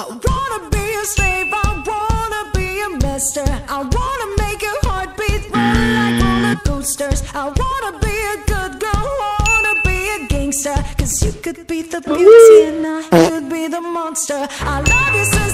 I wanna be a slave, I wanna be a master. I wanna make your heartbeat run like roller coasters. I wanna be a good girl, wanna be a gangster. Cause you could be the beauty and I could be the monster. I love you so.